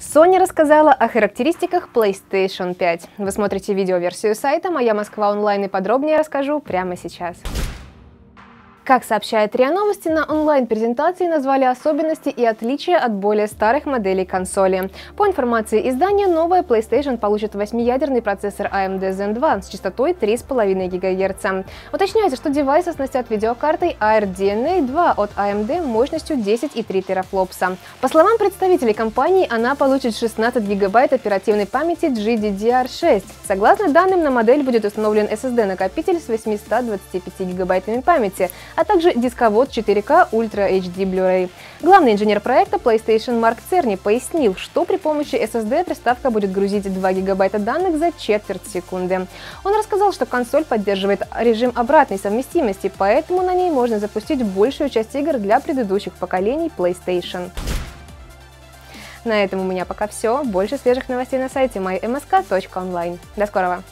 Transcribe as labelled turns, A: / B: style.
A: Sony рассказала о характеристиках PlayStation 5. Вы смотрите видеоверсию сайта «Моя Москва онлайн» и подробнее расскажу прямо сейчас. Как сообщает РИА Новости, на онлайн-презентации назвали особенности и отличия от более старых моделей консоли. По информации издания, новая PlayStation получит 8-ядерный процессор AMD Zen 2 с частотой 3,5 ГГц. Уточняется, что девайс оснастят видеокартой RDNA 2 от AMD мощностью 10,3 терафлопса. По словам представителей компании, она получит 16 ГБ оперативной памяти GDDR6. Согласно данным, на модель будет установлен SSD-накопитель с 825 ГБ памяти, а также дисковод 4К Ultra HD Blu-ray. Главный инженер проекта PlayStation Марк Церни пояснил, что при помощи SSD приставка будет грузить 2 гигабайта данных за четверть секунды. Он рассказал, что консоль поддерживает режим обратной совместимости, поэтому на ней можно запустить большую часть игр для предыдущих поколений PlayStation. На этом у меня пока все. Больше свежих новостей на сайте mymsk.online. До скорого!